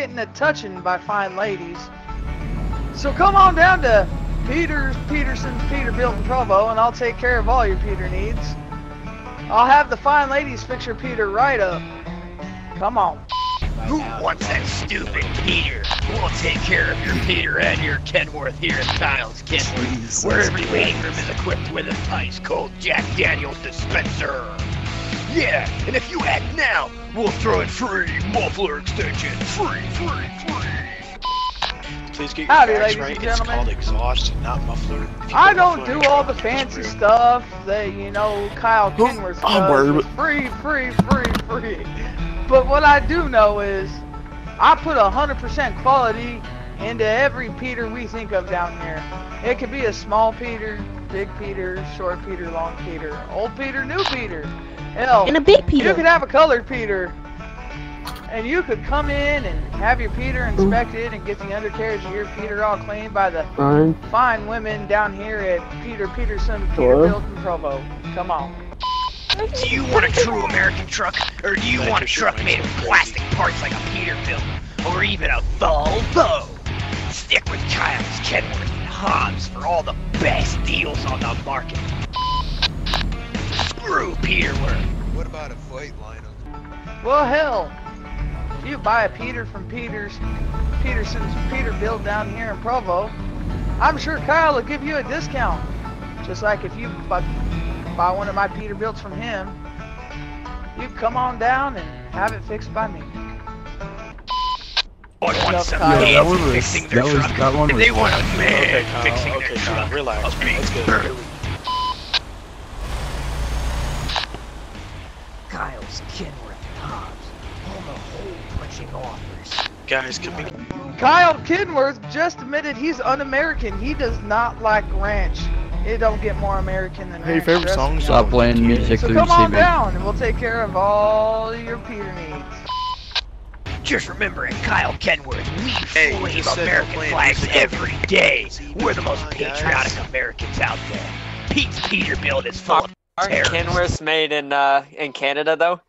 getting a touching by fine ladies. So come on down to Peter's, Peterson's, Peterbilt and Provo, and I'll take care of all your Peter needs. I'll have the fine ladies fix your Peter right up. Come on. Who wants that stupid Peter? We'll take care of your Peter and your Kenworth here at Kyle's Kenworth, where every waiting room is equipped with an ice cold Jack Daniels dispenser. Yeah, and if you act now, we'll throw in free muffler extension. Free, free, free. Please get your Howdy, facts ladies right. and It's gentlemen. called exhaust, not muffler. I don't muffler do all the fancy weird. stuff that, you know, Kyle Kenworth I'm does. worried. It's Free, free, free, free. But what I do know is I put 100% quality into every Peter we think of down here. It could be a small Peter, big Peter, short Peter, long Peter, old Peter, new Peter. Hell, And a big you could have a colored Peter. And you could come in and have your Peter mm. inspected and get the undercarriage of your Peter all cleaned by the Fine. fine women down here at Peter Peterson, Peterbilt, and Provo. Come on. Do you want a true American truck, or do you want a truck made of plastic parts like a Peterbilt, or even a Volvo? Stick with Kyle's Kenworth and Hobbs for all the best deals on the market. Screw Peterworth. What about a fight lineup? Well, hell, if you buy a Peter from Peters, Peterson's Peterbilt down here in Provo, I'm sure Kyle will give you a discount. Just like if you buy, buy one of my Peterbilts from him, you come on down and have it fixed by me. I want Enough some time. Yeah, that kids one was- fixing their that was- truck. that one was- they want a man Okay, Kyle. fixing Okay, their Kyle. truck, Relax, a man. big That's good. burly Kyle's Kenworth Hobbs. Home of hole punching offers. Guys, can we? Kyle Kenworth just admitted he's un-American. He does not like ranch. It don't get more American than Hey, ranch. favorite trust song? me. Stop playing music So come on down and we'll take care of all your Peter needs. Just remember at Kyle Kenworth, we Hey, you wave just said no American flags every day. We're the most Come on, guys. patriotic Americans out there. Pete's Peterbilt is full of Aren't terrorists. Kenworths made in uh in Canada though?